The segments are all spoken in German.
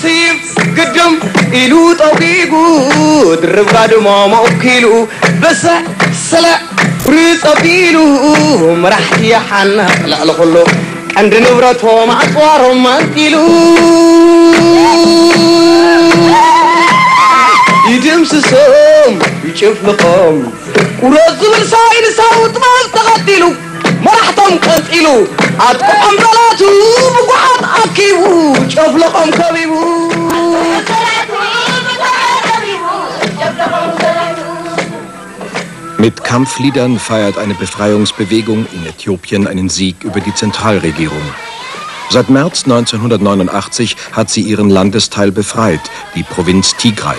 ሲብ ግድም ኢሉ ጠቂጉ ድርብጋ ድማ መወኪሉ በሰ ስለ ፍሪ ፀቢሉ መራሕቲ ሓና ልዕሊ ኩሉ ቀንዲ ንብረቶም ኣፅዋሮም መንጢሉ ይድምስሶም ይጭፍልቆም ቁረት ዝብል ሳይንሳዊ ጥበብ ተኸቲሉ መራሕቶም ቀፂሉ ኣጥቆም ጠላቱ ብጓሓት ኣኪቡ ጨፍለቆም ከቢቡ Mit Kampfliedern feiert eine Befreiungsbewegung in Äthiopien einen Sieg über die Zentralregierung. Seit März 1989 hat sie ihren Landesteil befreit, die Provinz Tigray.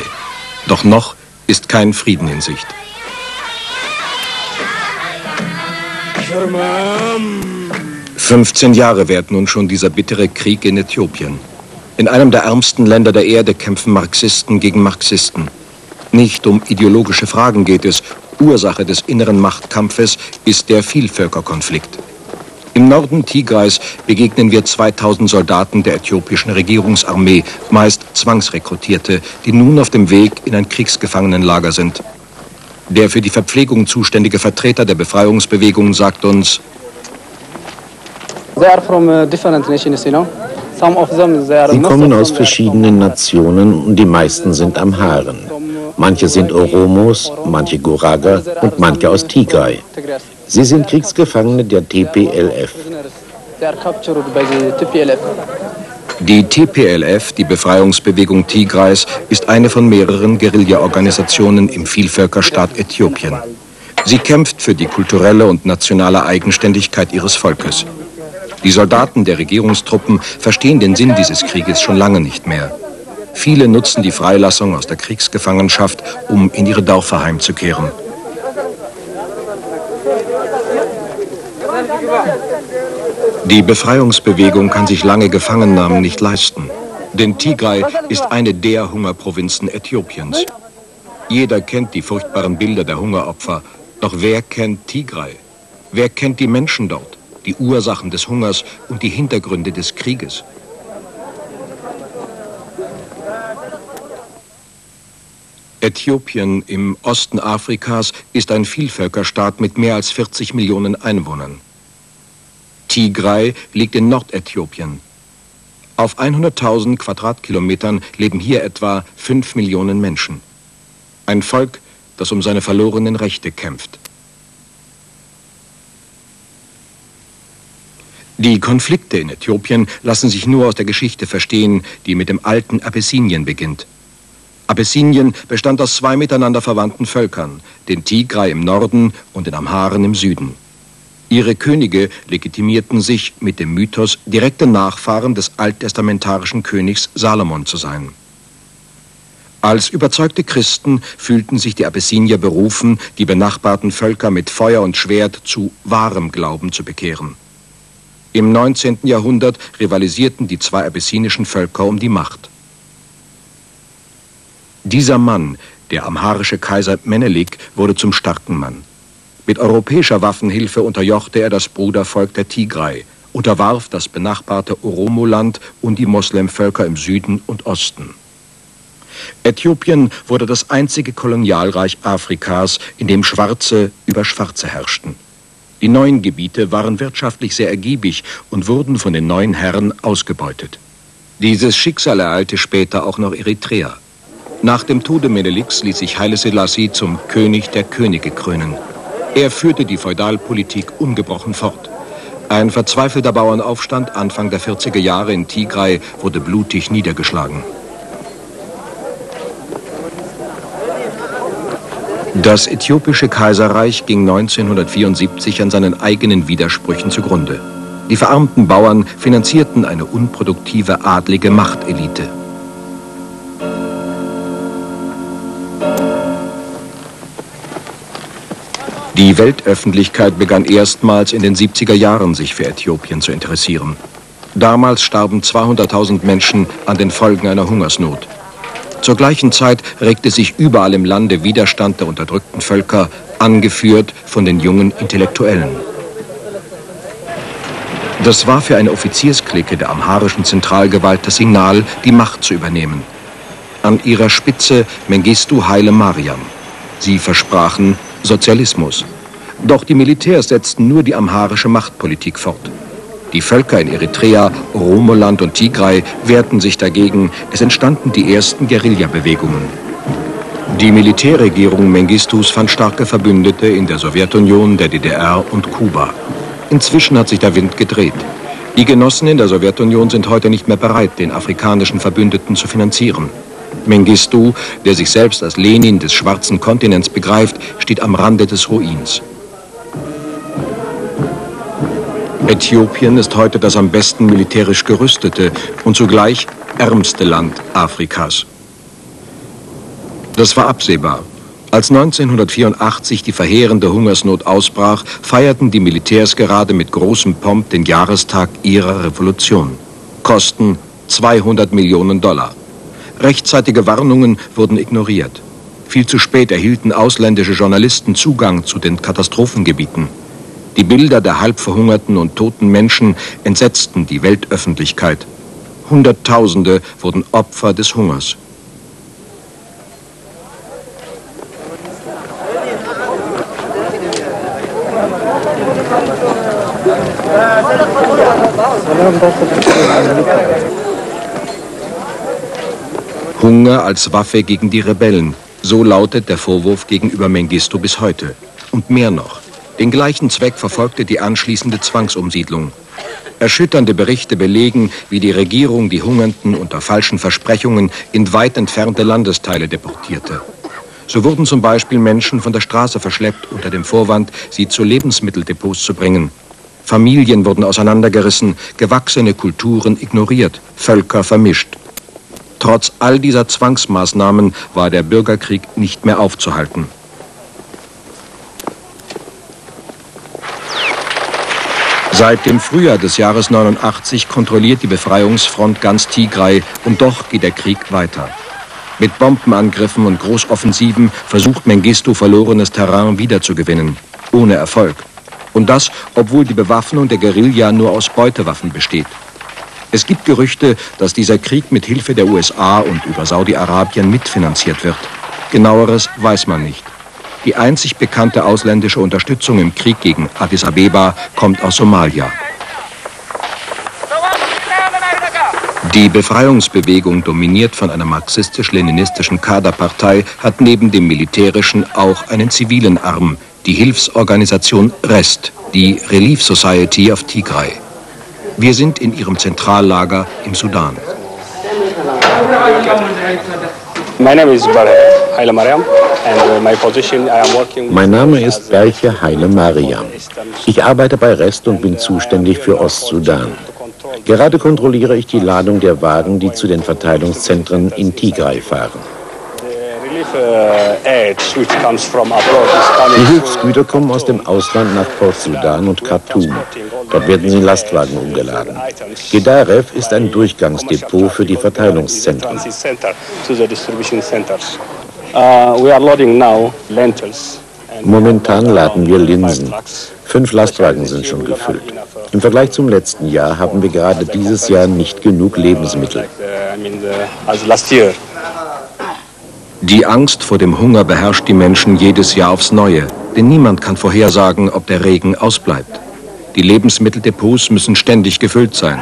Doch noch ist kein Frieden in Sicht. 15 Jahre währt nun schon dieser bittere Krieg in Äthiopien. In einem der ärmsten Länder der Erde kämpfen Marxisten gegen Marxisten. Nicht um ideologische Fragen geht es. Ursache des inneren Machtkampfes ist der Vielvölkerkonflikt. Im Norden Tigrais begegnen wir 2000 Soldaten der äthiopischen Regierungsarmee, meist Zwangsrekrutierte, die nun auf dem Weg in ein Kriegsgefangenenlager sind. Der für die Verpflegung zuständige Vertreter der Befreiungsbewegung sagt uns, uh, Sie kommen aus verschiedenen Nationen und die meisten sind Amharen. Manche sind Oromos, manche Guraga und manche aus Tigray. Sie sind Kriegsgefangene der TPLF. Die TPLF, die Befreiungsbewegung Tigrais, ist eine von mehreren Guerilla-Organisationen im Vielvölkerstaat Äthiopien. Sie kämpft für die kulturelle und nationale Eigenständigkeit ihres Volkes. Die Soldaten der Regierungstruppen verstehen den Sinn dieses Krieges schon lange nicht mehr. Viele nutzen die Freilassung aus der Kriegsgefangenschaft, um in ihre Dörfer heimzukehren. Die Befreiungsbewegung kann sich lange Gefangennahmen nicht leisten. Denn Tigray ist eine der Hungerprovinzen Äthiopiens. Jeder kennt die furchtbaren Bilder der Hungeropfer. Doch wer kennt Tigray? Wer kennt die Menschen dort, die Ursachen des Hungers und die Hintergründe des Krieges? Äthiopien im Osten Afrikas ist ein Vielvölkerstaat mit mehr als 40 Millionen Einwohnern. Tigray liegt in Nordäthiopien. Auf 100.000 Quadratkilometern leben hier etwa 5 Millionen Menschen. Ein Volk, das um seine verlorenen Rechte kämpft. Die Konflikte in Äthiopien lassen sich nur aus der Geschichte verstehen, die mit dem alten Abessinien beginnt. Abessinien bestand aus zwei miteinander verwandten Völkern, den Tigray im Norden und den Amharen im Süden. Ihre Könige legitimierten sich mit dem Mythos, direkte Nachfahren des alttestamentarischen Königs Salomon zu sein. Als überzeugte Christen fühlten sich die Abessinier berufen, die benachbarten Völker mit Feuer und Schwert zu wahrem Glauben zu bekehren. Im 19. Jahrhundert rivalisierten die zwei abessinischen Völker um die Macht. Dieser Mann, der amharische Kaiser Menelik, wurde zum starken Mann. Mit europäischer Waffenhilfe unterjochte er das Brudervolk der Tigray, unterwarf das benachbarte Oromo-Land und die Moslemvölker im Süden und Osten. Äthiopien wurde das einzige Kolonialreich Afrikas, in dem Schwarze über Schwarze herrschten. Die neuen Gebiete waren wirtschaftlich sehr ergiebig und wurden von den neuen Herren ausgebeutet. Dieses Schicksal ereilte später auch noch Eritrea. Nach dem Tode Meneliks ließ sich Haile Selassie zum König der Könige krönen. Er führte die Feudalpolitik ungebrochen fort. Ein verzweifelter Bauernaufstand Anfang der 40er Jahre in Tigray wurde blutig niedergeschlagen. Das äthiopische Kaiserreich ging 1974 an seinen eigenen Widersprüchen zugrunde. Die verarmten Bauern finanzierten eine unproduktive adlige Machtelite. Die Weltöffentlichkeit begann erstmals in den 70er Jahren sich für Äthiopien zu interessieren. Damals starben 200.000 Menschen an den Folgen einer Hungersnot. Zur gleichen Zeit regte sich überall im Lande Widerstand der unterdrückten Völker, angeführt von den jungen Intellektuellen. Das war für eine Offiziersklicke der amharischen Zentralgewalt das Signal, die Macht zu übernehmen. An ihrer Spitze Mengistu Haile Mariam. Sie versprachen Sozialismus. Doch die Militärs setzten nur die amharische Machtpolitik fort. Die Völker in Eritrea, Oromoland und Tigray wehrten sich dagegen. Es entstanden die ersten Guerillabewegungen. Die Militärregierung Mengistus fand starke Verbündete in der Sowjetunion, der DDR und Kuba. Inzwischen hat sich der Wind gedreht. Die Genossen in der Sowjetunion sind heute nicht mehr bereit, den afrikanischen Verbündeten zu finanzieren. Mengistu, der sich selbst als Lenin des schwarzen Kontinents begreift, steht am Rande des Ruins. Äthiopien ist heute das am besten militärisch gerüstete und zugleich ärmste Land Afrikas. Das war absehbar. Als 1984 die verheerende Hungersnot ausbrach, feierten die Militärs gerade mit großem Pomp den Jahrestag ihrer Revolution. Kosten 200 Millionen Dollar. Rechtzeitige Warnungen wurden ignoriert. Viel zu spät erhielten ausländische Journalisten Zugang zu den Katastrophengebieten. Die Bilder der halbverhungerten und toten Menschen entsetzten die Weltöffentlichkeit. Hunderttausende wurden Opfer des Hungers. Hunger als Waffe gegen die Rebellen. So lautet der Vorwurf gegenüber Mengistu bis heute. Und mehr noch. Den gleichen Zweck verfolgte die anschließende Zwangsumsiedlung. Erschütternde Berichte belegen, wie die Regierung die Hungernden unter falschen Versprechungen in weit entfernte Landesteile deportierte. So wurden zum Beispiel Menschen von der Straße verschleppt unter dem Vorwand, sie zu Lebensmitteldepots zu bringen. Familien wurden auseinandergerissen, gewachsene Kulturen ignoriert, Völker vermischt. Trotz all dieser Zwangsmaßnahmen war der Bürgerkrieg nicht mehr aufzuhalten. Seit dem Frühjahr des Jahres 89 kontrolliert die Befreiungsfront ganz Tigray und doch geht der Krieg weiter. Mit Bombenangriffen und Großoffensiven versucht Mengistu verlorenes Terrain wiederzugewinnen. Ohne Erfolg. Und das, obwohl die Bewaffnung der Guerilla nur aus Beutewaffen besteht. Es gibt Gerüchte, dass dieser Krieg mit Hilfe der USA und über Saudi-Arabien mitfinanziert wird. Genaueres weiß man nicht. Die einzig bekannte ausländische Unterstützung im Krieg gegen Addis Abeba kommt aus Somalia. Die Befreiungsbewegung, dominiert von einer marxistisch-leninistischen Kaderpartei, hat neben dem militärischen auch einen zivilen Arm, die Hilfsorganisation REST, die Relief Society of Tigray. Wir sind in ihrem Zentrallager im Sudan. Name Haile Mariam uh, Mein Name ist Berche Heile Mariam. Ich arbeite bei REST und bin zuständig für Ostsudan. Gerade kontrolliere ich die Ladung der Wagen, die zu den Verteilungszentren in Tigray fahren. Die Hilfsgüter kommen aus dem Ausland nach Port Sudan und Khartoum. Dort werden sie in Lastwagen umgeladen. Gedarev ist ein Durchgangsdepot für die Verteilungszentren. Momentan laden wir Linsen. Fünf Lastwagen sind schon gefüllt. Im Vergleich zum letzten Jahr haben wir gerade dieses Jahr nicht genug Lebensmittel. Die Angst vor dem Hunger beherrscht die Menschen jedes Jahr aufs Neue, denn niemand kann vorhersagen, ob der Regen ausbleibt. Die Lebensmitteldepots müssen ständig gefüllt sein.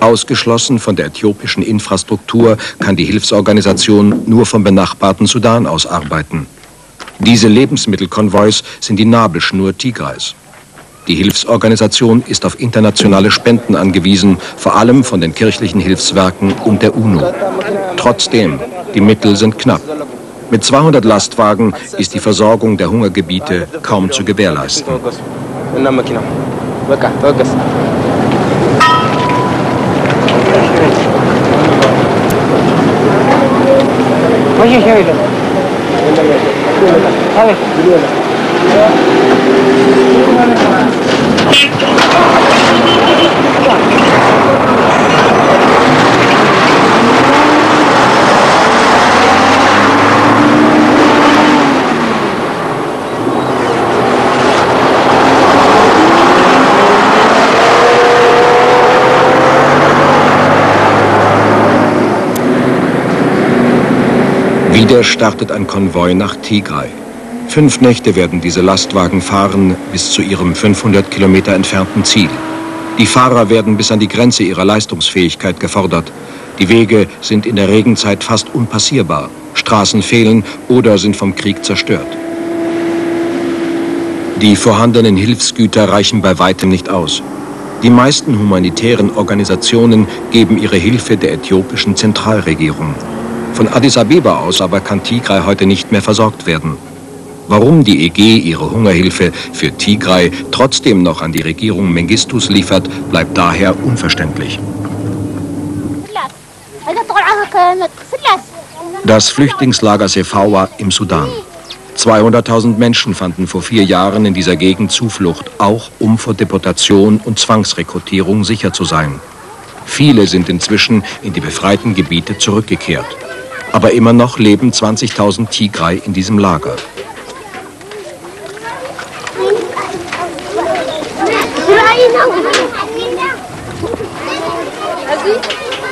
Ausgeschlossen von der äthiopischen Infrastruktur kann die Hilfsorganisation nur vom benachbarten Sudan aus arbeiten. Diese Lebensmittelkonvois sind die Nabelschnur Tigrais. Die Hilfsorganisation ist auf internationale Spenden angewiesen, vor allem von den kirchlichen Hilfswerken und der UNO. Trotzdem, die Mittel sind knapp. Mit 200 Lastwagen ist die Versorgung der Hungergebiete kaum zu gewährleisten. Thank you. Wieder startet ein Konvoi nach Tigray. Fünf Nächte werden diese Lastwagen fahren bis zu ihrem 500 Kilometer entfernten Ziel. Die Fahrer werden bis an die Grenze ihrer Leistungsfähigkeit gefordert. Die Wege sind in der Regenzeit fast unpassierbar. Straßen fehlen oder sind vom Krieg zerstört. Die vorhandenen Hilfsgüter reichen bei weitem nicht aus. Die meisten humanitären Organisationen geben ihre Hilfe der äthiopischen Zentralregierung. Von Addis Abeba aus aber kann Tigray heute nicht mehr versorgt werden. Warum die EG ihre Hungerhilfe für Tigray trotzdem noch an die Regierung Mengistus liefert, bleibt daher unverständlich. Das Flüchtlingslager Sefawa im Sudan. 200.000 Menschen fanden vor vier Jahren in dieser Gegend Zuflucht, auch um vor Deportation und Zwangsrekrutierung sicher zu sein. Viele sind inzwischen in die befreiten Gebiete zurückgekehrt. Aber immer noch leben 20.000 Tigray in diesem Lager.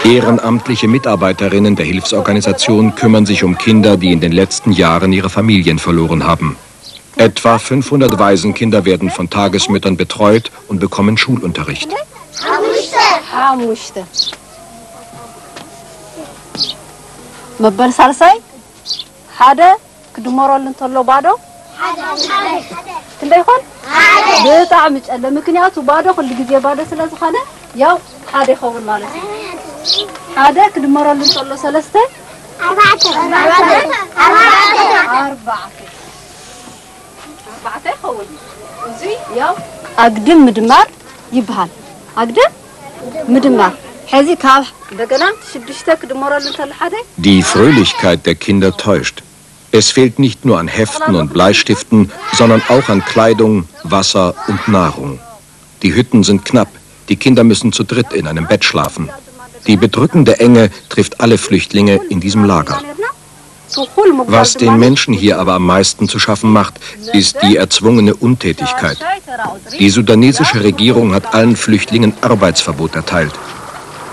Ehrenamtliche Mitarbeiterinnen der Hilfsorganisation kümmern sich um Kinder, die in den letzten Jahren ihre Familien verloren haben. Etwa 500 Waisenkinder werden von Tagesmüttern betreut und bekommen Schulunterricht. መበል ሳልሳይ ሓደ ክድመረሉ እንተሎ ባዶ ክንደይ ይኾን ብጣዕሚ ጨለ። ምክንያቱ ባዶ ኩሉ ግዜ ባዶ ስለ ዝኾነ ያው ሓደ ይኸውን ማለት እዩ ሓደ ክድመረሉ እንተሎ ሰለስተ? ኣርባዕተ ኣርባዕተ ይኸውን። እዚ ያው ኣግድም ምድማር ይበሃል። ኣግድም ምድማር። ሕዚ ካብ እንደገና ሽዱሽተ ክድመረሉ እንተሎ ሓደ? Die Fröhlichkeit der Kinder täuscht. Es fehlt nicht nur an Heften und Bleistiften, sondern auch an Kleidung, Wasser und Nahrung. Die Hütten sind knapp. Die Kinder müssen zu dritt in einem Bett schlafen. Die bedrückende Enge trifft alle Flüchtlinge in diesem Lager. Was den Menschen hier aber am meisten zu schaffen macht, ist die erzwungene Untätigkeit. Die sudanesische Regierung hat allen Flüchtlingen Arbeitsverbot erteilt.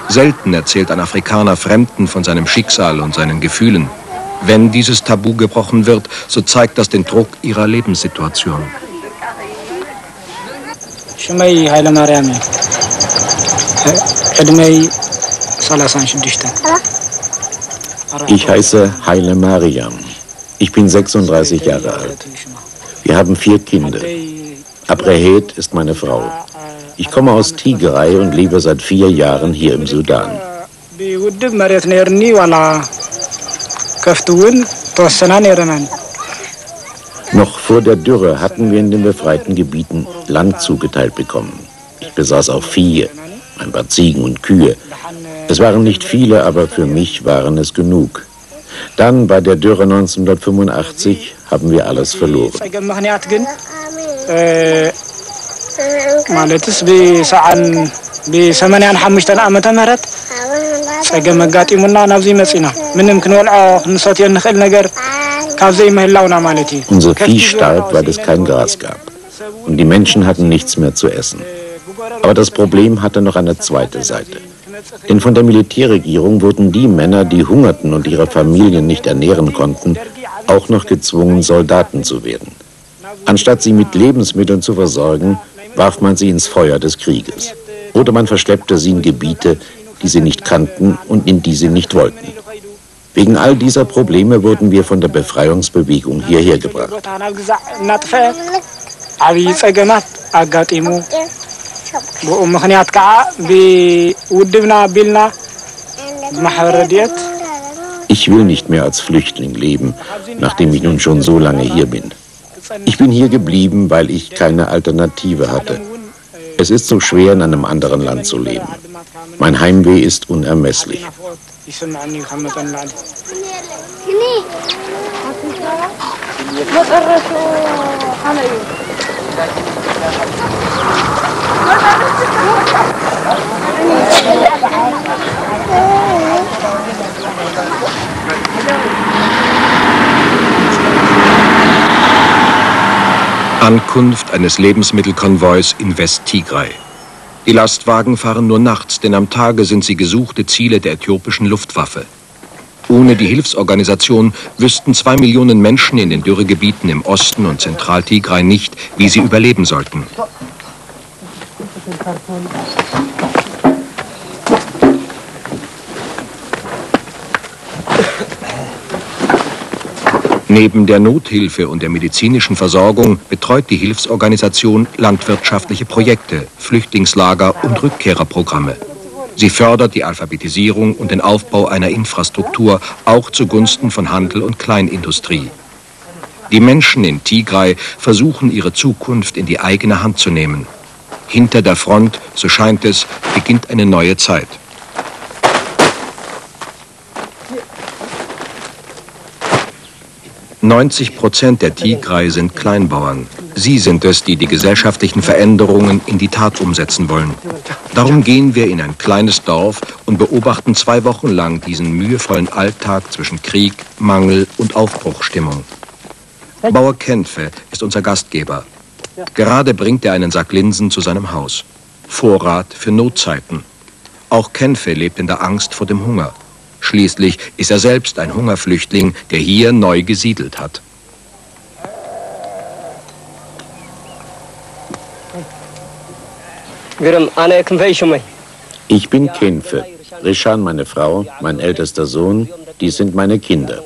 Selten erzählt ein Afrikaner Fremden von seinem Schicksal und seinen Gefühlen. Wenn dieses Tabu gebrochen wird, so zeigt das den Druck ihrer Lebenssituation. Ich heiße Heile Mariam. Ich bin 36 Jahre alt. Wir haben vier Kinder. Abrehet ist meine Frau. Ich komme aus Tigray und lebe seit vier Jahren hier im Sudan. Noch vor der Dürre hatten wir in den befreiten Gebieten Land zugeteilt bekommen. Ich besaß auch Vieh, ein paar Ziegen und Kühe. Es waren nicht viele, aber für mich waren es genug. Dann bei der Dürre 1985 haben wir alles verloren. ፀገም ምክንያት ግን ማለትስ ብሰዓን ብሰማንያን ሓሙሽተን ዓመተ ምህረት ፀገም ኣጋጢሙና ናብዚ መፂና ምንም ክንበልዖ ክንሰትዮ ንኽእል ነገር ካብዘይ ምህላውና ማለት እዩ Unser Vieh starb, weil es kein Gras gab. Und die Menschen hatten nichts mehr zu essen. Aber das Problem hatte noch eine zweite Seite. Denn von der Militärregierung wurden die Männer, die hungerten und ihre Familien nicht ernähren konnten, auch noch gezwungen, Soldaten zu werden. Anstatt sie mit Lebensmitteln zu versorgen, warf man sie ins Feuer des Krieges. Oder man verschleppte sie in Gebiete, die sie nicht kannten und in die sie nicht wollten. Wegen all dieser Probleme wurden wir von der Befreiungsbewegung hierher gebracht. Ich will nicht mehr als Flüchtling leben, nachdem ich nun schon so lange hier bin. Ich bin hier geblieben, weil ich keine Alternative hatte. Es ist so schwer, in einem anderen Land zu leben. Mein Heimweh ist unermesslich. Ankunft eines Lebensmittelkonvois in West-Tigray. Die Lastwagen fahren nur nachts, denn am Tage sind sie gesuchte Ziele der äthiopischen Luftwaffe. Ohne die Hilfsorganisation wüssten zwei Millionen Menschen in den Dürregebieten im Osten und Zentraltigray nicht, wie sie überleben sollten. Neben der Nothilfe und der medizinischen Versorgung betreut die Hilfsorganisation landwirtschaftliche Projekte, Flüchtlingslager und Rückkehrerprogramme. Sie fördert die Alphabetisierung und den Aufbau einer Infrastruktur, auch zugunsten von Handel und Kleinindustrie. Die Menschen in Tigray versuchen ihre Zukunft in die eigene Hand zu nehmen. Hinter der Front, so scheint es, beginnt eine neue Zeit. 90 Prozent der Tigray sind Kleinbauern. Sie sind es, die die gesellschaftlichen Veränderungen in die Tat umsetzen wollen. Darum gehen wir in ein kleines Dorf und beobachten zwei Wochen lang diesen mühevollen Alltag zwischen Krieg, Mangel und Aufbruchstimmung. Bauer Kenfe ist unser Gastgeber. Gerade bringt er einen Sack Linsen zu seinem Haus. Vorrat für Notzeiten. Auch Kenfe lebt in der Angst vor dem Hunger. Schließlich ist er selbst ein Hungerflüchtling, der hier neu gesiedelt hat. Ich bin Kenfe. Rishan, meine Frau, mein ältester Sohn, die sind meine Kinder.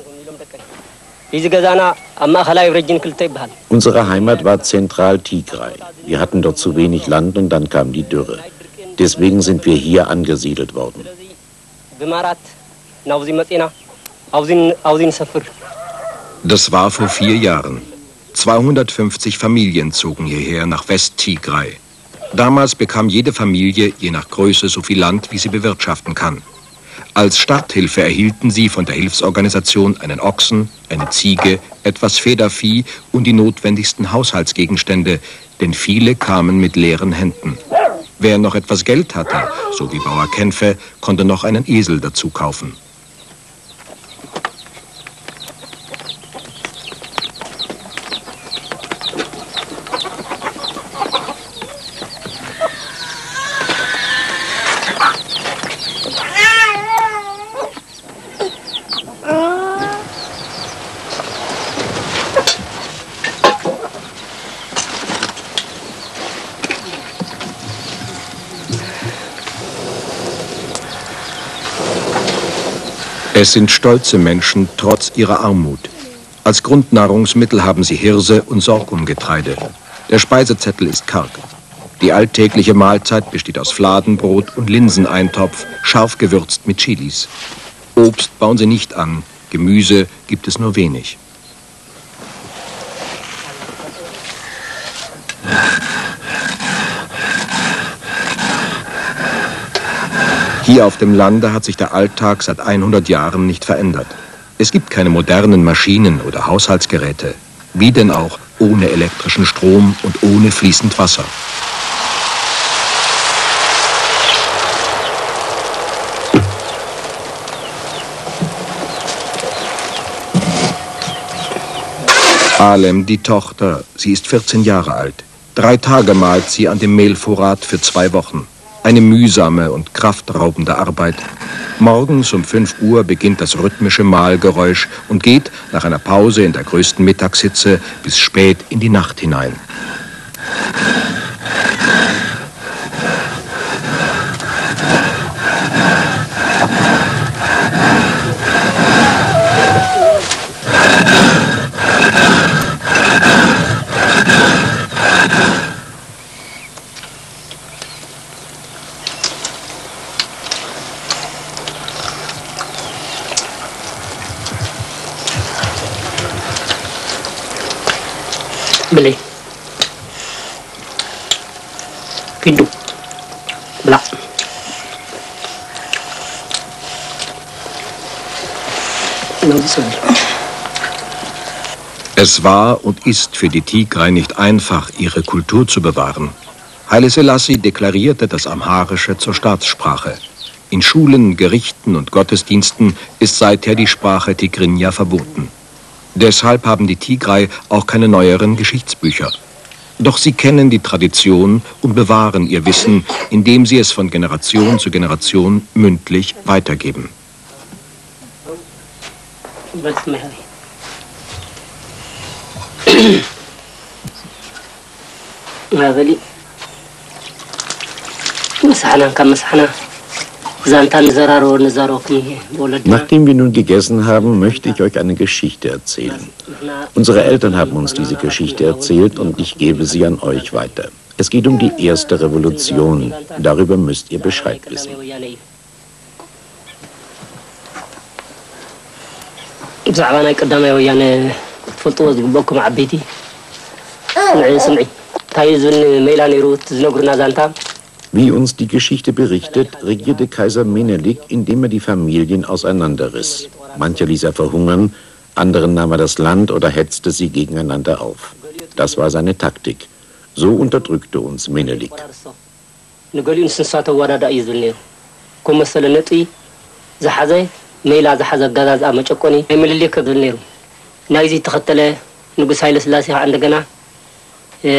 Unsere Heimat war zentral Tigray. Wir hatten dort zu wenig Land und dann kam die Dürre. Deswegen sind wir hier angesiedelt worden. Das war vor vier Jahren. 250 Familien zogen hierher nach West-Tigray. Damals bekam jede Familie je nach Größe so viel Land, wie sie bewirtschaften kann. Als Starthilfe erhielten sie von der Hilfsorganisation einen Ochsen, eine Ziege, etwas Federvieh und die notwendigsten Haushaltsgegenstände, denn viele kamen mit leeren Händen. Wer noch etwas Geld hatte, so wie Bauer Kenfe, konnte noch einen Esel dazu kaufen. Es sind stolze Menschen trotz ihrer Armut. Als Grundnahrungsmittel haben sie Hirse und Sorghumgetreide. Der Speisezettel ist karg. Die alltägliche Mahlzeit besteht aus Fladenbrot und Linseneintopf, scharf gewürzt mit Chilis. Obst bauen sie nicht an, Gemüse gibt es nur wenig. Hier auf dem Lande hat sich der Alltag seit 100 Jahren nicht verändert. Es gibt keine modernen Maschinen oder Haushaltsgeräte. Wie denn auch ohne elektrischen Strom und ohne fließend Wasser. Alem, die Tochter, sie ist 14 Jahre alt. Drei Tage malt sie an dem Mehlvorrat für zwei Wochen. Eine mühsame und kraftraubende Arbeit. Morgens um 5 Uhr beginnt das rhythmische Mahlgeräusch und geht nach einer Pause in der größten Mittagshitze bis spät in die Nacht hinein. Es war und ist für die Tigray nicht einfach, ihre Kultur zu bewahren. Haile Selassie deklarierte das Amharische zur Staatssprache. In Schulen, Gerichten und Gottesdiensten ist seither die Sprache Tigrinya verboten. Deshalb haben die Tigray auch keine neueren Geschichtsbücher. Doch sie kennen die Tradition und bewahren ihr Wissen, indem sie es von Generation zu Generation mündlich weitergeben. بس ما هي هذا لي مسحنا كم مسحنا زانتا نزرارو نزاروكم بولدنا Nachdem wir nun gegessen haben, möchte ich euch eine Geschichte erzählen. Unsere Eltern haben uns diese Geschichte erzählt und ich gebe sie an euch weiter. Es geht um die erste Revolution. Darüber müsst ihr Bescheid wissen. ብዛዕባ ናይ ቀዳማይ ወያነ ትፈልጥዎ ዝግበአኩም ዓበይቲ ንዕ ስምዒ እንታይ እዩ ዝብል ሜላ ነይሩ እቲ ዝነግሩና ዛንታ Wie uns die Geschichte berichtet, regierte Kaiser Menelik, indem er die Familien auseinanderriss. Manche ließ er verhungern, anderen nahm er das Land oder hetzte sie gegeneinander auf. Das war seine Taktik. So unterdrückte uns Menelik. ንገሊኡ ንስንሳ ተወዳዳ እዩ ዝብል ነይሩ ከም መሰለ ነጥቢ ዝሓዘ ሜላ ዝሓዘ ኣጋዛዝኣ መጨቆኒ ናይ ምልሌክ ዝብል ነይሩ ናይዚ ተኸተለ ንጉስ ሃይለ ስላሴ ከዓ እንደገና እ፣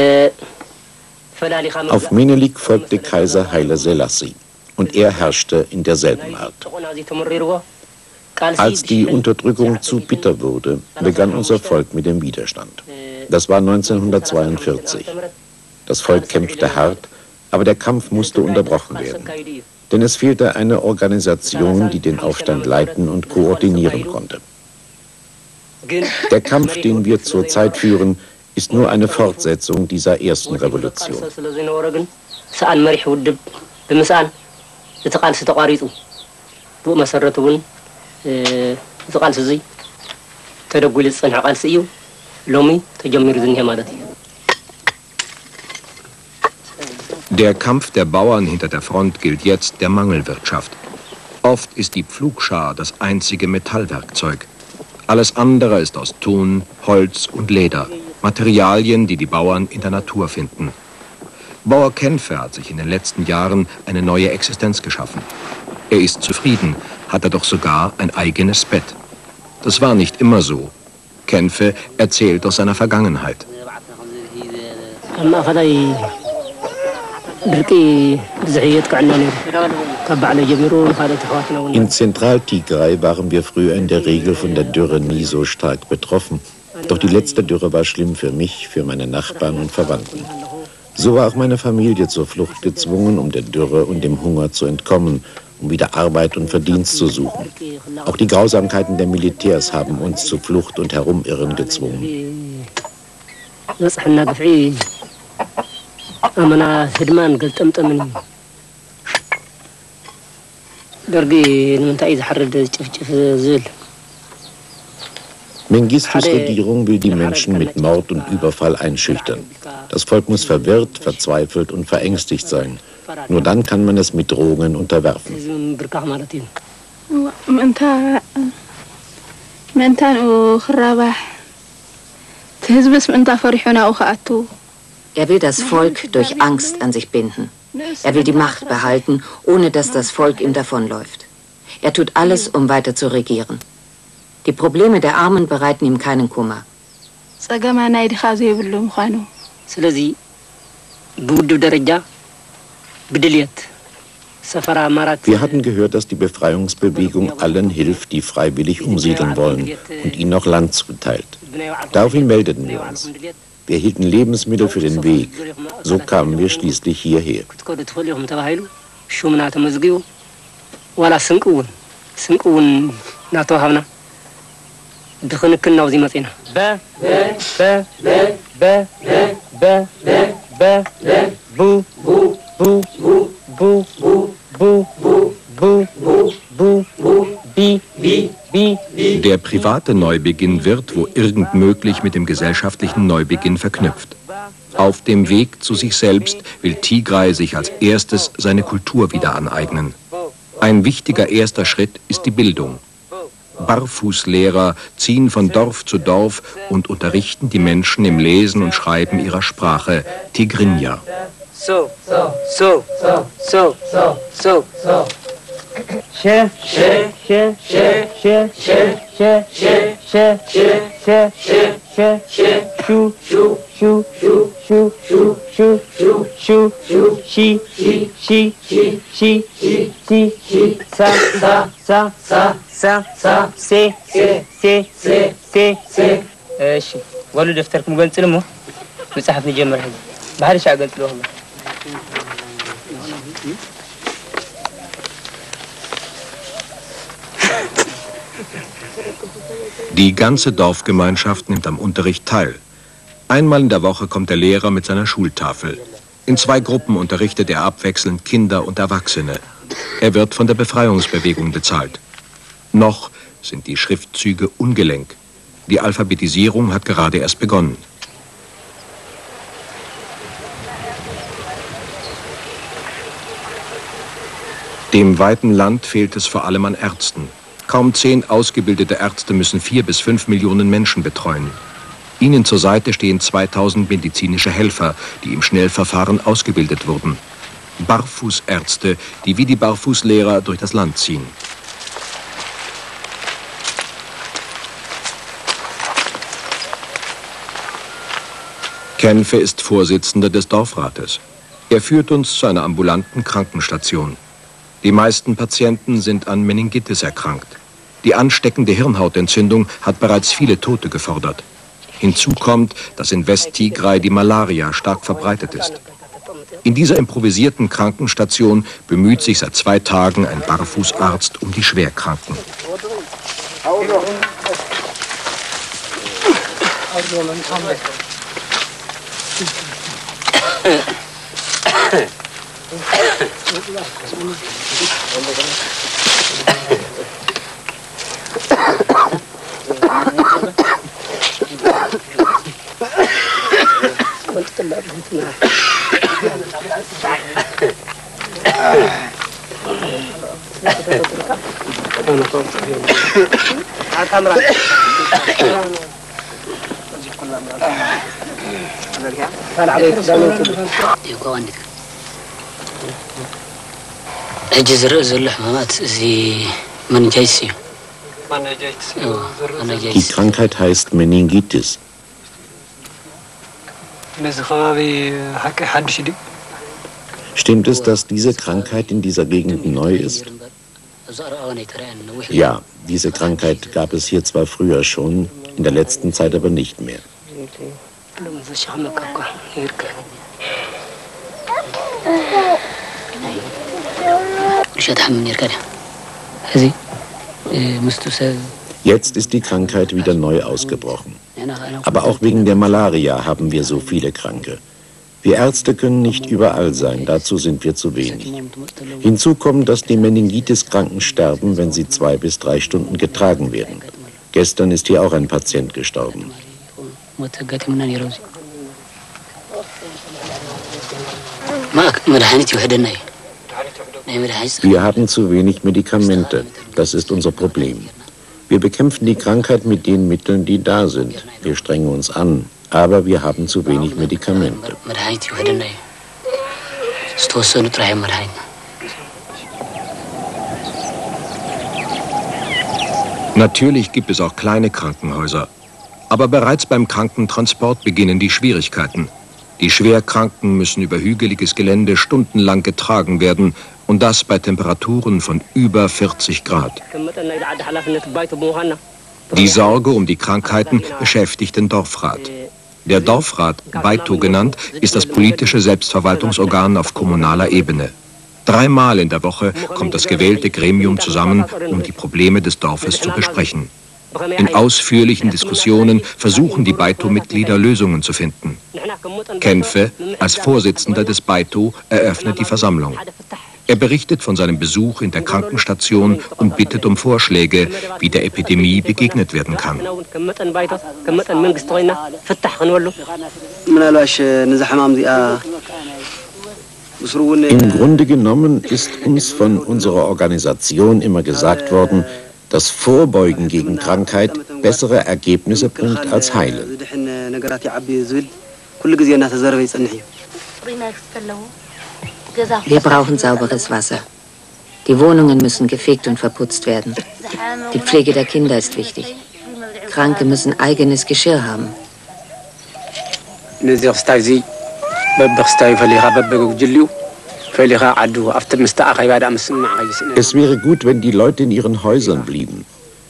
ፈላሊኻ Auf Menelik folgte Kaiser Haile Selassie und er herrschte in derselben Art. ጨቆና እዚ ተመሪርዎ ቃልሲ Als die Unterdrückung zu bitter wurde, begann unser Volk mit dem Widerstand. Das war 1942. Das Volk kämpfte hart, aber der Kampf musste unterbrochen werden. Denn es fehlte eine Organisation, die den Aufstand leiten und koordinieren konnte. Der Kampf, den wir zurzeit führen, ist nur eine Fortsetzung dieser ersten Revolution. Der Kampf der Bauern hinter der Front gilt jetzt der Mangelwirtschaft. Oft ist die Pflugschar das einzige Metallwerkzeug. Alles andere ist aus Ton, Holz und Leder, Materialien, die die Bauern in der Natur finden. Bauer Kenfe hat sich in den letzten Jahren eine neue Existenz geschaffen. Er ist zufrieden, hat er doch sogar ein eigenes Bett. Das war nicht immer so. Kenfe erzählt aus seiner Vergangenheit. In Zentral-Tigray waren wir früher in der Regel von der Dürre nie so stark betroffen. Doch die letzte Dürre war schlimm für mich, für meine Nachbarn und Verwandten. So war auch meine Familie zur Flucht gezwungen, um der Dürre und dem Hunger zu entkommen, um wieder Arbeit und Verdienst zu suchen. Auch die Grausamkeiten der Militärs haben uns zur Flucht und Herumirren gezwungen. ዝበፅሐና ግፍዒ ኣመና ህድማን ገልጠምጠምን እዩ ደርጊ ንምንታይ እዩ ዝሓርድ ጭፍጭፍ ዝብል Mengistus Regierung will die Menschen mit Mord und Überfall einschüchtern. Das Volk muss verwirrt, verzweifelt und verängstigt sein. Nur dann kann man es mit Drohungen unterwerfen. እዚ ብርካኽ ማለት እዩ ምእንታ ምእንታ ንኡ ክራባሕ እቲ ህዝብስ ምእንታ ፈሪሑ ናብኡ ክኣቱ er will das Volk durch Angst an sich binden. Er will die Macht behalten, ohne dass das Volk ihm davonläuft. Er tut alles, um weiter zu regieren. Die Probleme der Armen bereiten ihm keinen Kummer. Wir hatten gehört, dass die Befreiungsbewegung allen hilft, die freiwillig umsiedeln wollen und ihnen noch Land zuteilt. Daraufhin meldeten wir uns. Wir hielten Lebensmittel für den Weg. So kamen wir schließlich hierher. Boo, boo, boo. Private Neubeginn wird, wo irgend möglich, mit dem gesellschaftlichen Neubeginn verknüpft. Auf dem Weg zu sich selbst will Tigray sich als erstes seine Kultur wieder aneignen. Ein wichtiger erster Schritt ist die Bildung. Barfußlehrer ziehen von Dorf zu Dorf und unterrichten die Menschen im Lesen und Schreiben ihrer Sprache, Tigrinya. So, so, so, so, so, so, so, so. She, she, she, she, she, she, she, she, she, she, she, she, she, shoo, shoo, shoo, shoo, shoo, shoo, shoo, shoo, shoo, shoo, she, she, she, she, she, she, ሲ ሲ ሳ ሳ ሳ ሳ ሳ ሳ ሴ ሴ ሴ ሴ ሴ ሴ እሺ ወሉ ደፍተርኩም ገንጽል እሞ መጽሐፍ ንጀምር ሕዚ ባህል ሻ ገንጽልዎ Die ganze Dorfgemeinschaft nimmt am Unterricht teil. Einmal in der Woche kommt der Lehrer mit seiner Schultafel. In zwei Gruppen unterrichtet er abwechselnd Kinder und Erwachsene. Er wird von der Befreiungsbewegung bezahlt. Noch sind die Schriftzüge ungelenk. Die Alphabetisierung hat gerade erst begonnen. Dem weiten Land fehlt es vor allem an Ärzten. Kaum zehn ausgebildete Ärzte müssen vier bis fünf Millionen Menschen betreuen. Ihnen zur Seite stehen 2000 medizinische Helfer, die im Schnellverfahren ausgebildet wurden. Barfußärzte, die wie die Barfußlehrer durch das Land ziehen. Kenfe ist Vorsitzender des Dorfrates. Er führt uns zu einer ambulanten Krankenstation. Die meisten Patienten sind an Meningitis erkrankt. Die ansteckende Hirnhautentzündung hat bereits viele Tote gefordert. Hinzu kommt, dass in West-Tigray die Malaria stark verbreitet ist. In dieser improvisierten Krankenstation bemüht sich seit zwei Tagen ein Barfußarzt um die Schwerkranken. يقول ሕጂ ዝርአ ዘሎ ሕማማት እዚ መንጃይትስ እዩ Die Krankheit heißt Meningitis. ነዚ ከባቢ ሓቂ ሓድሽ ድዩ Stimmt es, dass diese Krankheit in dieser Gegend neu ist? ኣብዚ ኣረኣወን ኣይተረአየን ነዊሕ Ja, diese Krankheit gab es hier zwar früher schon, in der letzten Zeit aber nicht mehr. Jetzt ist die Krankheit wieder neu ausgebrochen. Aber auch wegen der Malaria haben wir so viele Kranke. Wir Ärzte können nicht überall sein, dazu sind wir zu wenig. Hinzu kommt, dass die Meningitis-Kranken sterben, wenn sie zwei bis drei Stunden getragen werden. Gestern ist hier auch ein Patient gestorben. ሞት wir haben zu wenig Medikamente. Das ist unser Problem. Wir bekämpfen die Krankheit mit den Mitteln, die da sind. Wir strengen uns an, aber wir haben zu wenig Medikamente. Natürlich gibt es auch kleine Krankenhäuser. Aber bereits beim Krankentransport beginnen die Schwierigkeiten. Die Schwerkranken müssen über hügeliges Gelände stundenlang getragen werden, und das bei Temperaturen von über 40 Grad. Die Sorge um die Krankheiten beschäftigt den Dorfrat. Der Dorfrat, Beito genannt, ist das politische Selbstverwaltungsorgan auf kommunaler Ebene. Dreimal in der Woche kommt das gewählte Gremium zusammen, um die Probleme des Dorfes zu besprechen. In ausführlichen Diskussionen versuchen die Beito-Mitglieder Lösungen zu finden. Kämpfe als Vorsitzender des Beito eröffnet die Versammlung. Er berichtet von seinem Besuch in der Krankenstation und bittet um Vorschläge, wie der Epidemie begegnet werden kann. Im Grunde genommen ist uns von unserer Organisation immer gesagt worden, dass Vorbeugen gegen Krankheit bessere Ergebnisse bringt als Heilen. Wir brauchen sauberes Wasser. Die Wohnungen müssen gefegt und verputzt werden. Die Pflege der Kinder ist wichtig. Kranke müssen eigenes Geschirr haben. Es wäre gut, wenn die Leute in ihren Häusern blieben,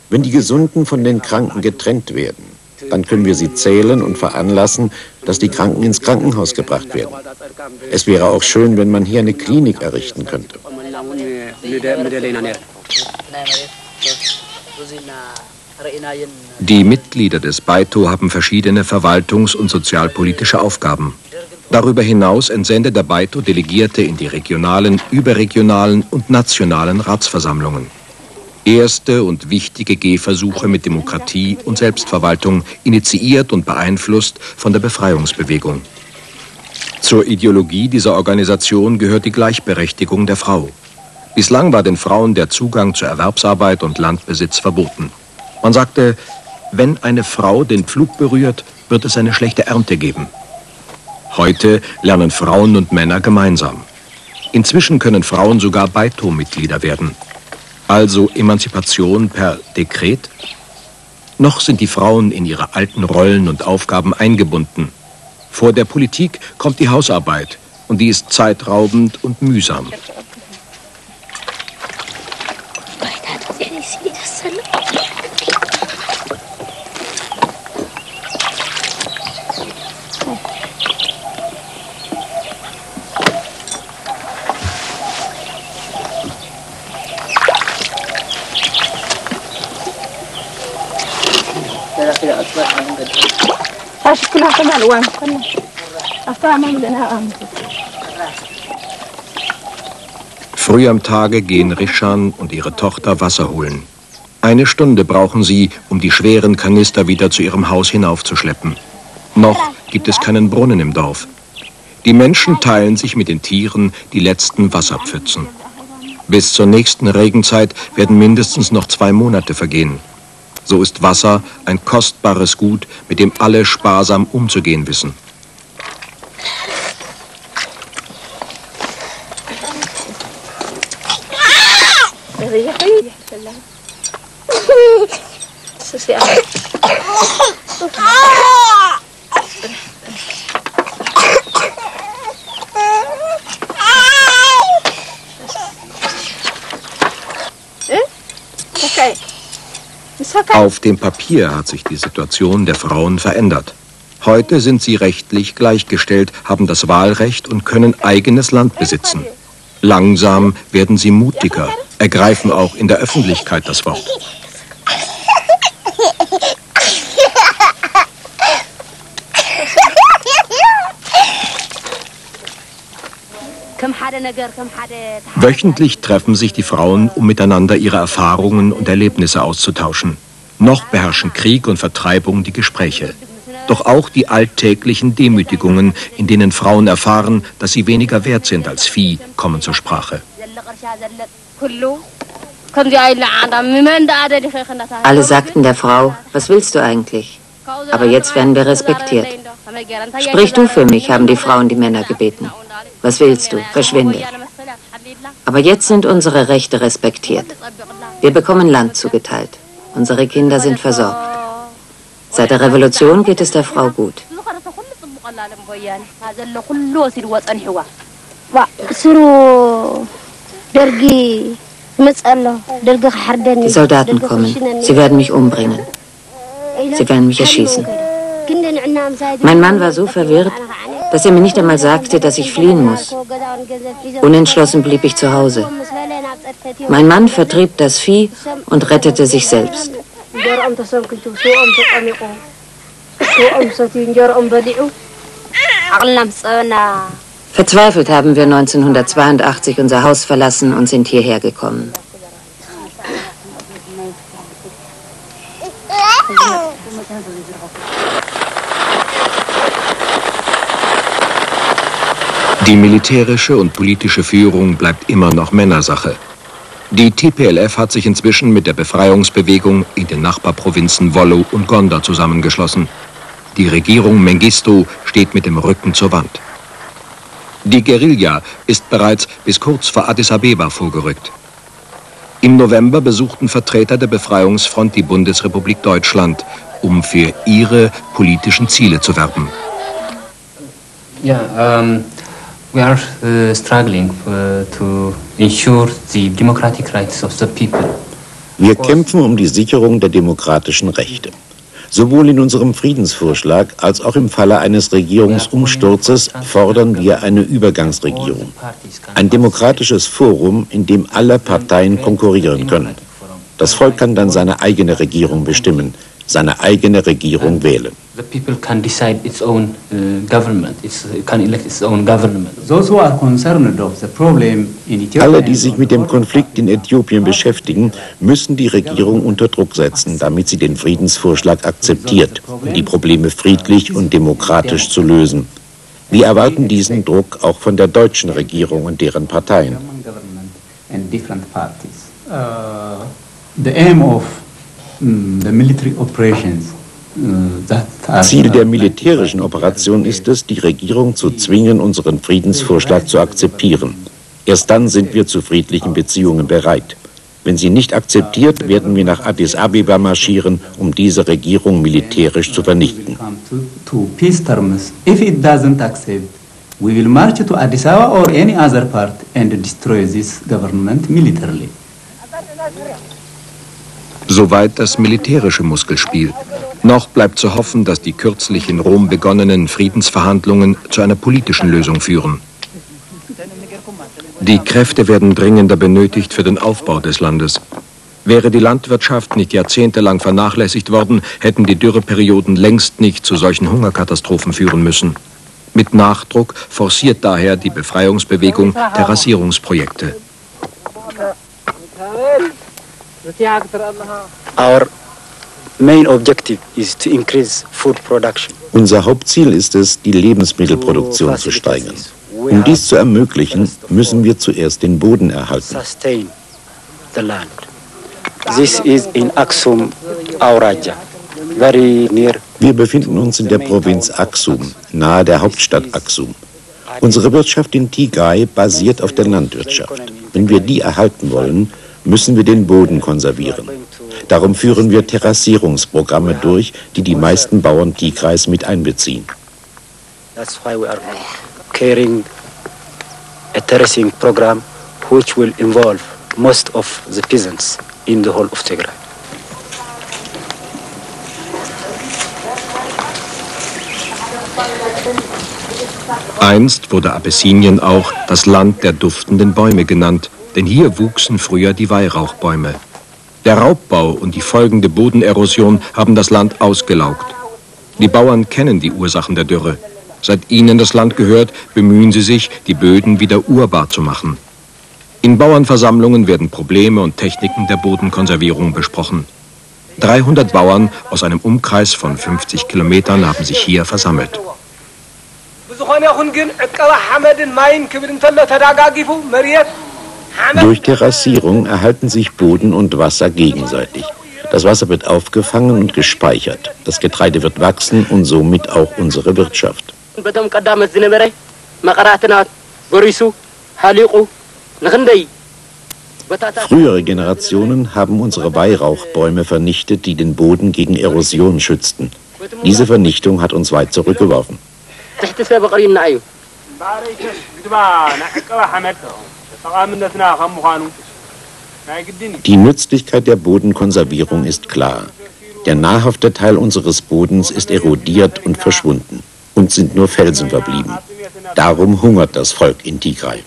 wenn die Gesunden von den Kranken getrennt werden. Dann können wir sie zählen und veranlassen, dass die Kranken ins Krankenhaus gebracht werden. Es wäre auch schön, wenn man hier eine Klinik errichten könnte. Die Mitglieder des Baito haben verschiedene verwaltungs- und sozialpolitische Aufgaben. Darüber hinaus entsendet der Baito Delegierte in die regionalen, überregionalen und nationalen Ratsversammlungen. Erste und wichtige Gehversuche mit Demokratie und Selbstverwaltung, initiiert und beeinflusst von der Befreiungsbewegung. Zur Ideologie dieser Organisation gehört die Gleichberechtigung der Frau. Bislang war den Frauen der Zugang zur Erwerbsarbeit und Landbesitz verboten. Man sagte, wenn eine Frau den Pflug berührt, wird es eine schlechte Ernte geben. Heute lernen Frauen und Männer gemeinsam. Inzwischen können Frauen sogar Beitom-Mitglieder werden. Also Emanzipation per Dekret? Noch sind die Frauen in ihre alten Rollen und Aufgaben eingebunden. Vor der Politik kommt die Hausarbeit und die ist zeitraubend und mühsam. Früh am Tage gehen Rishan und ihre Tochter Wasser holen. Eine Stunde brauchen sie, um die schweren Kanister wieder zu ihrem Haus hinaufzuschleppen. Noch gibt es keinen Brunnen im Dorf. Die Menschen teilen sich mit den Tieren die letzten Wasserpfützen. Bis zur nächsten Regenzeit werden mindestens noch zwei Monate vergehen. So ist Wasser ein kostbares Gut, mit dem alle sparsam umzugehen wissen. Auf dem Papier hat sich die Situation der Frauen verändert. Heute sind sie rechtlich gleichgestellt, haben das Wahlrecht und können eigenes Land besitzen. Langsam werden sie mutiger, ergreifen auch in der Öffentlichkeit das Wort. Wöchentlich treffen sich die Frauen, um miteinander ihre Erfahrungen und Erlebnisse auszutauschen. Noch beherrschen Krieg und Vertreibung die Gespräche. Doch auch die alltäglichen Demütigungen, in denen Frauen erfahren, dass sie weniger wert sind als Vieh, kommen zur Sprache. Alle sagten der Frau, was willst du eigentlich? Aber jetzt werden wir respektiert. Sprich du für mich, haben die Frauen die Männer gebeten. Was willst du? Verschwinde. Aber jetzt sind unsere Rechte respektiert. Wir bekommen Land zugeteilt. Unsere Kinder sind versorgt. Seit der Revolution geht es der Frau gut. Die Soldaten kommen. Sie werden mich umbringen. Sie werden mich erschießen. Mein Mann war so verwirrt, dass er mir nicht einmal sagte, dass ich fliehen muss. Unentschlossen blieb ich zu Hause. Mein Mann vertrieb das Vieh und rettete sich selbst. Verzweifelt haben wir 1982 unser Haus verlassen und sind hierher gekommen. Die militärische und politische Führung bleibt immer noch Männersache. Die TPLF hat sich inzwischen mit der Befreiungsbewegung in den Nachbarprovinzen Wollo und Gondar zusammengeschlossen. Die Regierung Mengistu steht mit dem Rücken zur Wand. Die Guerilla ist bereits bis kurz vor Addis Abeba vorgerückt. Im November besuchten Vertreter der Befreiungsfront die Bundesrepublik Deutschland, um für ihre politischen Ziele zu werben. Ja, ähm, We are uh, struggling uh, to ensure the democratic rights of the people. Wir kämpfen um die Sicherung der demokratischen Rechte. Sowohl in unserem Friedensvorschlag als auch im Falle eines Regierungsumsturzes fordern wir eine Übergangsregierung. Ein demokratisches Forum, in dem alle Parteien konkurrieren können. Das Volk kann dann seine eigene Regierung bestimmen, seine eigene Regierung wählen. The people can decide its own uh, government, its, can elect its own government. Those who are concerned of the problem in Ethiopia Alle, die sich mit dem Konflikt in Äthiopien beschäftigen, müssen die Regierung unter Druck setzen, damit sie den Friedensvorschlag akzeptiert, um die Probleme friedlich und demokratisch zu lösen. Wir erwarten diesen Druck auch von der deutschen Regierung und deren Parteien. and different parties. Uh, the aim of Ziel der militärischen Operation ist es, die Regierung zu zwingen, unseren Friedensvorschlag zu akzeptieren. Erst dann sind wir zu friedlichen Beziehungen bereit. Wenn sie nicht akzeptiert, werden wir nach Addis Abeba marschieren, um diese Regierung militärisch zu vernichten. we will march to Addis Ababa or any other part and destroy this government militarily. Soweit das militärische Muskelspiel. Noch bleibt zu hoffen, dass die kürzlich in Rom begonnenen Friedensverhandlungen zu einer politischen Lösung führen. Die Kräfte werden dringender benötigt für den Aufbau des Landes. Wäre die Landwirtschaft nicht jahrzehntelang vernachlässigt worden, hätten die Dürreperioden längst nicht zu solchen Hungerkatastrophen führen müssen. Mit Nachdruck forciert daher die Befreiungsbewegung Terrassierungsprojekte. Our main objective is to increase food production. Unser Hauptziel ist es, die Lebensmittelproduktion zu steigern. Um dies zu ermöglichen, müssen wir zuerst den Boden erhalten. Sustain the land. This is in Aksum, Auraja, very near. Wir befinden uns in der Provinz Aksum, nahe der Hauptstadt Aksum. Unsere Wirtschaft in Tigray basiert auf der Landwirtschaft. Wenn wir die erhalten wollen, müssen wir den Boden konservieren. Darum führen wir Terrassierungsprogramme durch, die die meisten Bauern Tigrays mit einbeziehen. That's why we are carrying a terracing program which will involve most of the peasants in the whole of Tigray. Einst wurde Abessinien auch das Land der duftenden Bäume genannt, denn hier wuchsen früher die Weihrauchbäume. Der Raubbau und die folgende Bodenerosion haben das Land ausgelaugt. Die Bauern kennen die Ursachen der Dürre. Seit ihnen das Land gehört, bemühen sie sich, die Böden wieder urbar zu machen. In Bauernversammlungen werden Probleme und Techniken der Bodenkonservierung besprochen. 300 Bauern aus einem Umkreis von 50 Kilometern haben sich hier versammelt. ብዝኾነ ይኹን ግን ዕቀባ ሓመድን ማይን ክብል እንተሎ ተዳጋጊፉ መሬት durch Terrassierung erhalten sich Boden und Wasser gegenseitig. Das Wasser wird aufgefangen und gespeichert. Das Getreide wird wachsen und somit auch unsere Wirtschaft. Frühere Generationen haben unsere Weihrauchbäume vernichtet, die den Boden gegen Erosion schützten. Diese Vernichtung hat uns weit zurückgeworfen. Die Nützlichkeit der Bodenkonservierung ist klar. Der nahrhafte Teil unseres Bodens ist erodiert und verschwunden. und sind nur Felsen verblieben. Darum hungert das Volk in Tigray.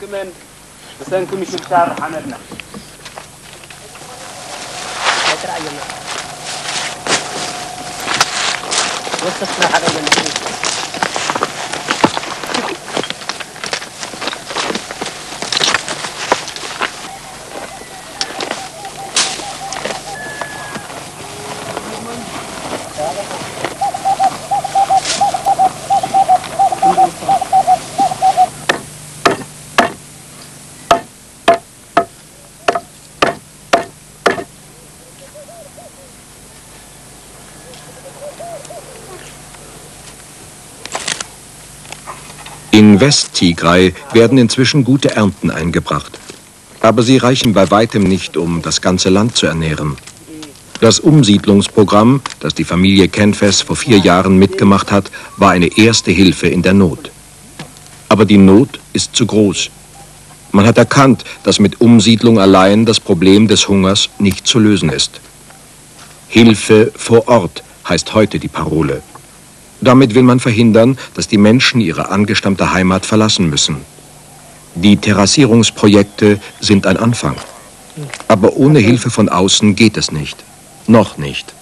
In West-Tigray werden inzwischen gute Ernten eingebracht. Aber sie reichen bei weitem nicht, um das ganze Land zu ernähren. Das Umsiedlungsprogramm, das die Familie Kenfes vor vier Jahren mitgemacht hat, war eine erste Hilfe in der Not. Aber die Not ist zu groß. Man hat erkannt, dass mit Umsiedlung allein das Problem des Hungers nicht zu lösen ist. Hilfe vor Ort heißt heute die Parole. Damit will man verhindern, dass die Menschen ihre angestammte Heimat verlassen müssen. Die Terrassierungsprojekte sind ein Anfang. Aber ohne Hilfe von außen geht es nicht. Noch nicht.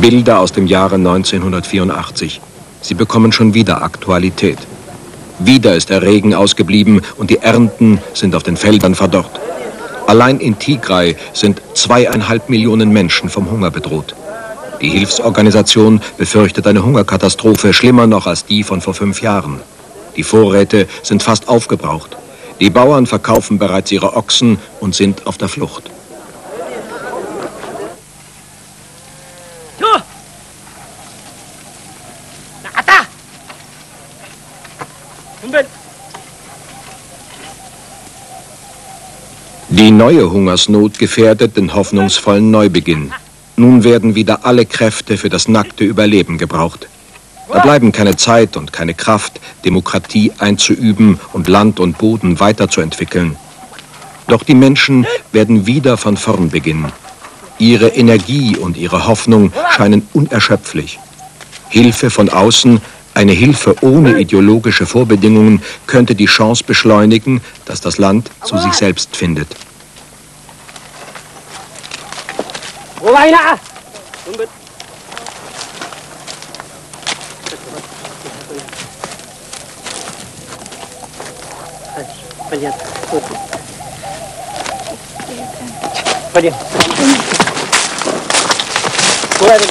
Bilder aus dem Jahre 1984. Sie bekommen schon wieder Aktualität. Wieder ist der Regen ausgeblieben und die Ernten sind auf den Feldern verdorrt. Allein in Tigray sind zweieinhalb Millionen Menschen vom Hunger bedroht. Die Hilfsorganisation befürchtet eine Hungerkatastrophe, schlimmer noch als die von vor fünf Jahren. Die Vorräte sind fast aufgebraucht. Die Bauern verkaufen bereits ihre Ochsen und sind auf der Flucht. Die neue Hungersnot gefährdet den hoffnungsvollen Neubeginn. Nun werden wieder alle Kräfte für das nackte Überleben gebraucht. Da bleiben keine Zeit und keine Kraft, Demokratie einzuüben und Land und Boden weiterzuentwickeln. Doch die Menschen werden wieder von vorn beginnen. Ihre Energie und ihre Hoffnung scheinen unerschöpflich. Hilfe von außen, eine Hilfe ohne ideologische Vorbedingungen, könnte die Chance beschleunigen, dass das Land zu sich selbst findet. Back,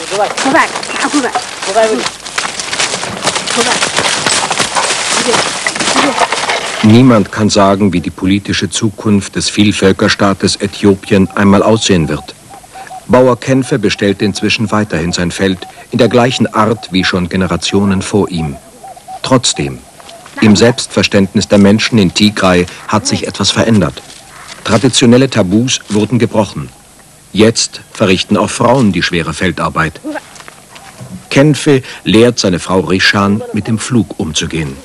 go back. Go back. Go back. Go back. Go back. Niemand kann sagen, wie die politische Zukunft des Vielvölkerstaates Äthiopien einmal aussehen wird. Bauer Kenfe bestellt inzwischen weiterhin sein Feld in der gleichen Art wie schon Generationen vor ihm. Trotzdem, im Selbstverständnis der Menschen in Tigray hat sich etwas verändert. Traditionelle Tabus wurden gebrochen. Jetzt verrichten auch Frauen die schwere Feldarbeit. Kenfe lehrt seine Frau Rishan, mit dem Flug umzugehen.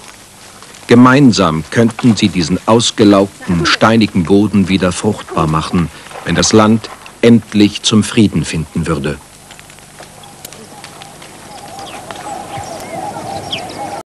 Gemeinsam könnten sie diesen ausgelaugten, steinigen Boden wieder fruchtbar machen, wenn das Land endlich zum Frieden finden würde.